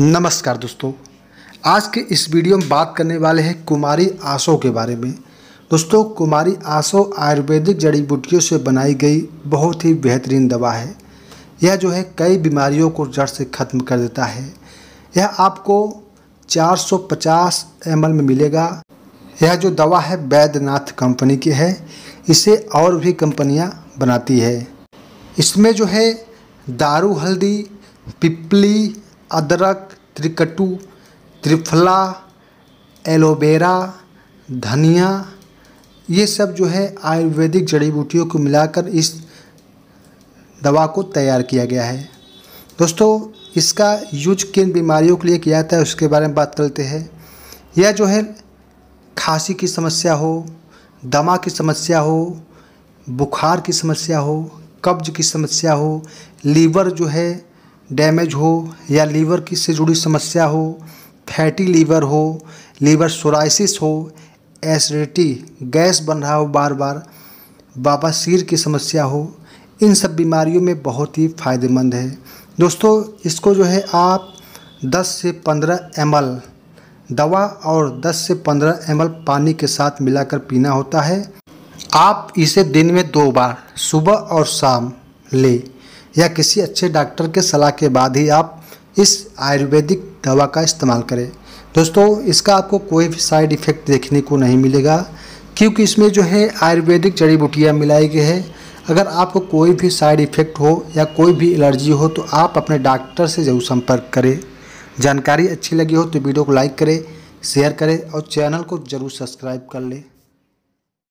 नमस्कार दोस्तों। आज के इस वीडियो में बात करने वाले हैं कुमारी आसो के बारे में। दोस्तों, कुमारी आसो आयुर्वेदिक जड़ी बूटियों से बनाई गई बहुत ही बेहतरीन दवा है। यह जो है कई बीमारियों को जड़ से ख़त्म कर देता है। यह आपको 450 ml में मिलेगा। यह जो दवा है वैद्यनाथ कंपनी की है। इसे और भी कंपनियाँ बनाती है। इसमें जो है दारू, हल्दी, पिपली, अदरक त्रिकटु, त्रिफला, एलोवेरा, धनिया, ये सब जो है आयुर्वेदिक जड़ी बूटियों को मिलाकर इस दवा को तैयार किया गया है। दोस्तों, इसका यूज़ किन बीमारियों के लिए किया जाता है उसके बारे में बात करते हैं। यह जो है खांसी की समस्या हो, दमा की समस्या हो, बुखार की समस्या हो, कब्ज की समस्या हो, लीवर जो है डैमेज हो या लीवर की से जुड़ी समस्या हो, फैटी लीवर हो, लीवर सोराइसिस हो, एसिडिटी, गैस बन रहा हो बार बार बाबासीर की समस्या हो, इन सब बीमारियों में बहुत ही फ़ायदेमंद है। दोस्तों, इसको जो है आप 10 से 15 एम दवा और 10 से 15 एम पानी के साथ मिलाकर पीना होता है। आप इसे दिन में दो बार, सुबह और शाम, ले। या किसी अच्छे डॉक्टर के सलाह के बाद ही आप इस आयुर्वेदिक दवा का इस्तेमाल करें। दोस्तों, इसका आपको कोई भी साइड इफ़ेक्ट देखने को नहीं मिलेगा, क्योंकि इसमें जो है आयुर्वेदिक जड़ी बूटियाँ मिलाई गई है। अगर आपको कोई भी साइड इफ़ेक्ट हो या कोई भी एलर्जी हो तो आप अपने डॉक्टर से ज़रूर संपर्क करें। जानकारी अच्छी लगी हो तो वीडियो को लाइक करें, शेयर करें और चैनल को ज़रूर सब्सक्राइब कर लें।